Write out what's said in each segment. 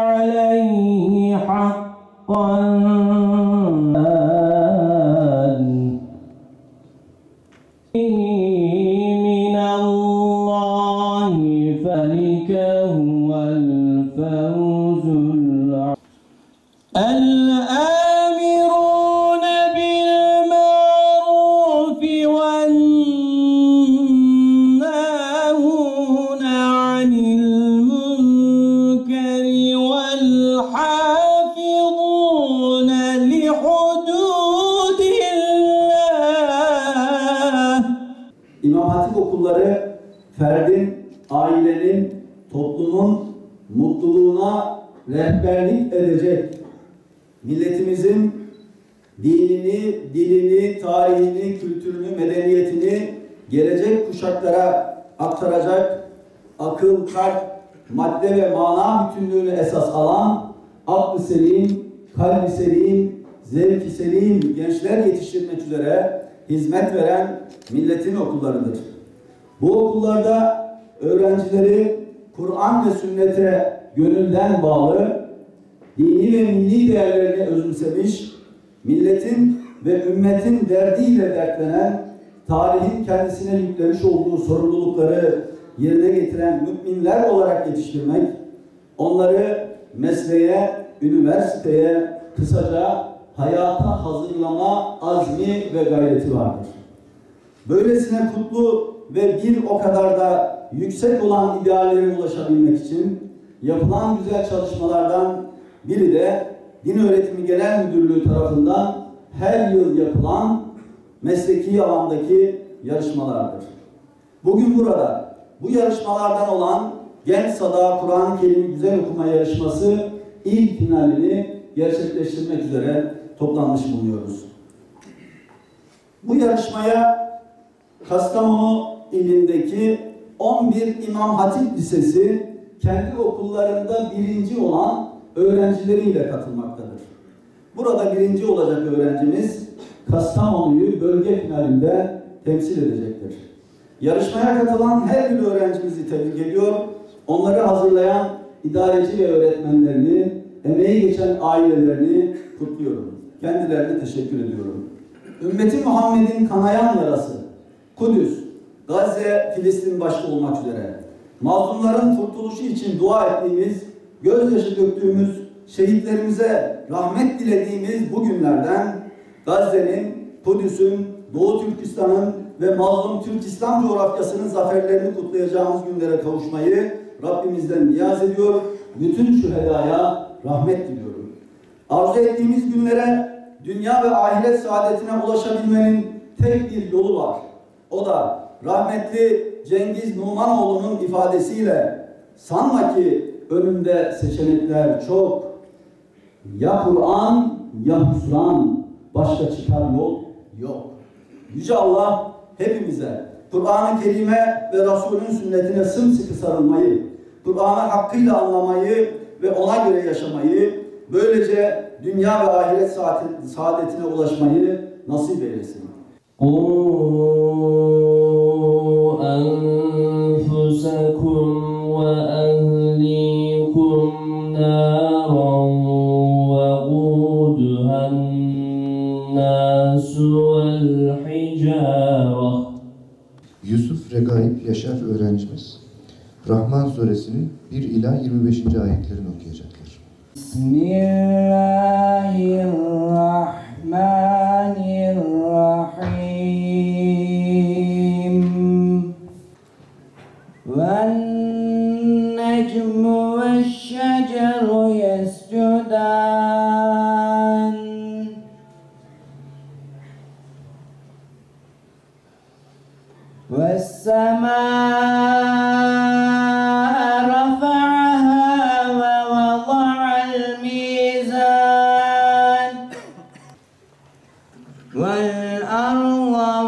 عليه حقا من الله toplumun mutluluğuna rehberlik edecek. Milletimizin dinini, dilini, tarihini, kültürünü, medeniyetini gelecek kuşaklara aktaracak akıl, kalp, madde ve mana bütünlüğünü esas alan aklı selim, kalbi selim, zevki selim gençler yetiştirmek üzere hizmet veren milletin okullarıdır. Bu okullarda öğrencileri Kur'an ve sünnete gönülden bağlı, dini ve milli değerlerini özümsemiş, milletin ve ümmetin derdiyle dertlenen, tarihin kendisine yüklemiş olduğu sorumlulukları yerine getiren müminler olarak yetiştirmek, onları mesleğe, üniversiteye, kısaca hayata hazırlama azmi ve gayreti vardır. Böylesine kutlu ve bir o kadar da yüksek olan ideallere ulaşabilmek için yapılan güzel çalışmalardan biri de Din Öğretimi Genel Müdürlüğü tarafından her yıl yapılan mesleki alandaki yarışmalardır. Bugün burada bu yarışmalardan olan Genç Sada Kur'an-ı Kerim Güzel Okuma Yarışması ilk finalini gerçekleştirmek üzere toplanmış bulunuyoruz. Bu yarışmaya Kastamonu ilindeki 11 İmam Hatip Lisesi kendi okullarında birinci olan öğrencileriyle katılmaktadır. Burada birinci olacak öğrencimiz Kastamonu'yu bölge finalinde temsil edecektir. Yarışmaya katılan her bir öğrencimizi tebrik ediyor. Onları hazırlayan idareci ve öğretmenlerini, emeği geçen ailelerini kutluyorum. Kendilerine teşekkür ediyorum. Ümmeti Muhammed'in kanayan yarası, Kudüs, Gazze, Filistin başta olmak üzere mazlumların kurtuluşu için dua ettiğimiz, gözyaşı döktüğümüz, şehitlerimize rahmet dilediğimiz bu günlerden Gazze'nin, Kudüs'ün, Doğu Türkistan'ın ve mazlum Türk İslam coğrafyasının zaferlerini kutlayacağımız günlere kavuşmayı Rabbimizden niyaz ediyor. Bütün şühedaya rahmet diliyorum. Arzu ettiğimiz günlere dünya ve ahiret saadetine ulaşabilmenin tek bir yolu var. O da rahmetli Cengiz Numanoğlu'nun ifadesiyle sanma ki önümde seçenekler çok. Ya Kur'an ya hüsran. Başka çıkar yol yok. Yüce Allah hepimize Kur'an-ı Kerime ve Resulün sünnetine sımsıkı sarılmayı, Kur'an'ı hakkıyla anlamayı ve ona göre yaşamayı, böylece dünya ve ahiret saadetine ulaşmayı nasip eylesin. قوا أنفسكم وأهليكم نارا وقودها الناس والحجارة Yusuf Regaip Yaşar öğrencimiz Rahman suresinin 1 ila 25. ayetlerini okuyacaklar. بسم والسماء رفعها ووضع الميزان والأرض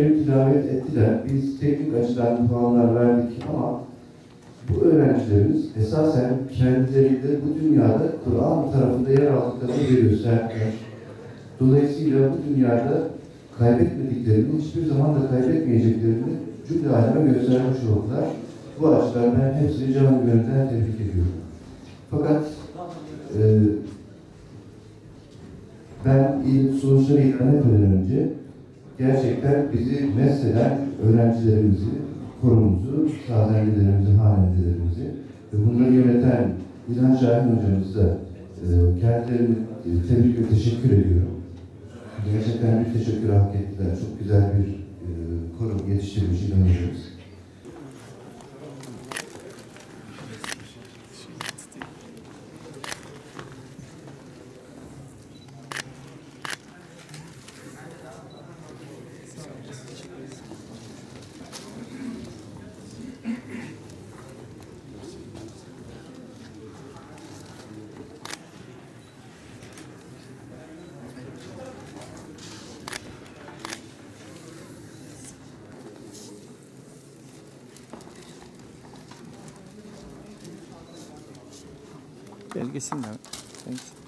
Kur'an-ı Kerim tilavet ettiler. Biz teknik açıdan puanlar verdik ama bu öğrencilerimiz esasen kendileri de bu dünyada Kur'an tarafında yer aldıklarını gösterdiler. Dolayısıyla bu dünyada kaybetmediklerini, hiçbir zaman da kaybetmeyeceklerini cümle aleme göstermiş oldular. Bu açıdan ben hepsini canı gönülden tebrik ediyorum. Fakat e, ben sonuçları ilan etmeden önce gerçekten bizi mesheden öğrencilerimizi, kurumumuzu, sazendelerimizi, hanedelerimizi ve bunları yöneten İlhan Şahin hocamız da e, kendilerini e, tebrik ve teşekkür ediyorum. Gerçekten bir teşekkür hak ettiler. Çok güzel bir e, kurum yetiştirmiş İlhan hocamız. Belgesini de. Belgesini.